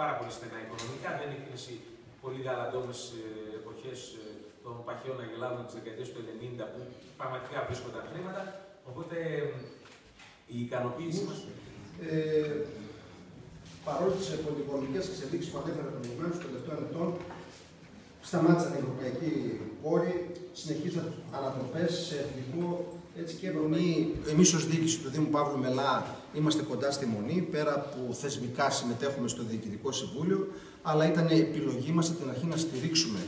πάρα πολύ στενά οικονομικά. Δεν έχει κλείσει πολύ γαλαντόμες εποχές ε, των παχαίων αγελάδων της δεκαετίας του 90 που πραγματικά βρίσκονταν χρήματα. Οπότε η ικανοποίησή μα. Ε, παρόλο τι πολιτικονομικέ εξελίξεις που ανέφερα προηγουμένω των τελευταίων ετών, σταμάτησαν οι ευρωπαϊκοί πόροι, συνεχίζονται ανατροπές σε εθνικό έτσι και Μονή, εμείς ως διοίκηση του Δήμου Παύλου Μελά είμαστε κοντά στη Μονή, πέρα που θεσμικά συμμετέχουμε στο Διοικητικό Συμβούλιο, αλλά ήταν επιλογή μας από την αρχή να στηρίξουμε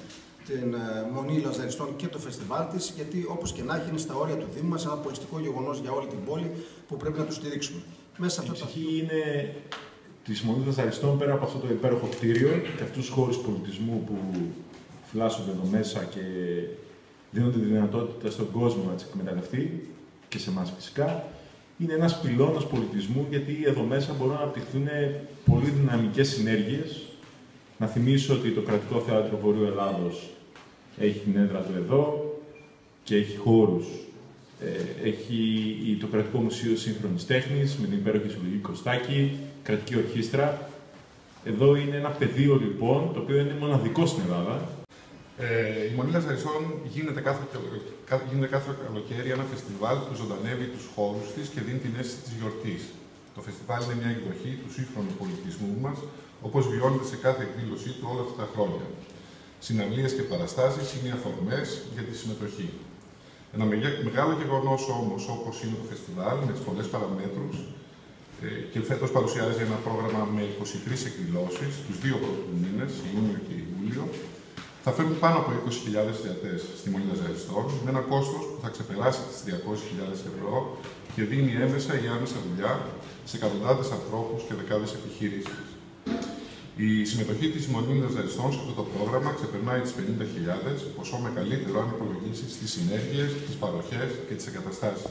την ε, Μονή Λαζαριστών και το φεστιβάλ της, γιατί όπως και να έχει είναι στα όρια του Δήμου μας, ένα πολιτικό γεγονός για όλη την πόλη που πρέπει να το στηρίξουμε. Μέσα Η ψυχή το... είναι της Μονής Λαζαριστών πέρα από αυτό το υπέροχο κτίριο και αυτούς τους χώρους πολιτισμού που φυλάσσονται εδώ μέσα και δίνονται τη δυνατότητα στον κόσμο να τις εκμεταλλευτεί και σε εμάς φυσικά. Είναι ένας πυλώνας πολιτισμού, γιατί εδώ μέσα μπορούν να αναπτυχθούν πολύ δυναμικές συνέργειες. Να θυμίσω ότι το Κρατικό Θέατρο Βορείου Ελλάδος έχει την έδρα του εδώ και έχει χώρους. Ε, έχει το Κρατικό Μουσείο Σύγχρονης Τέχνης με την υπέροχη συλλογή Κωστάκη, κρατική ορχήστρα. Εδώ είναι ένα πεδίο λοιπόν, το οποίο είναι μοναδικό στην Ελλάδα, ε, η Μονή Λαζαριστών γίνεται κάθε, γίνεται κάθε καλοκαίρι ένα φεστιβάλ που ζωντανεύει τους χώρους της και δίνει την αίσθηση της γιορτής. Το φεστιβάλ είναι μια εκδοχή του σύγχρονου πολιτισμού μας, όπως βιώνεται σε κάθε εκδήλωσή του όλα αυτά τα χρόνια. Συναυλίες και παραστάσεις είναι οι αφορμές για τη συμμετοχή. Ένα μεγάλο γεγονός όμως, όπως είναι το φεστιβάλ, με τις πολλές παραμέτρους, ε, και φέτος παρουσιάζει ένα πρόγραμμα με 23 εκδηλώσεις, τους δύο πρώτους μήνες, Ιούνιο και Ιούλιο, θα φέρουν πάνω από 20.000 θεατές στη Μολύνα Ζαριστών με ένα κόστος που θα ξεπεράσει τις 300.000 ευρώ και δίνει έμεσα ή άμεσα δουλειά σε εκατοντάδες ανθρώπους και δεκάδες επιχειρήσει. Η συμμετοχή της Μονίλα Ζαριστών σε αυτό το πρόγραμμα ξεπερνάει τις 50.000, ποσό μεγαλύτερο αν υπολογίσεις τις συνέργειες, τις παροχές και τις εγκαταστάσεις.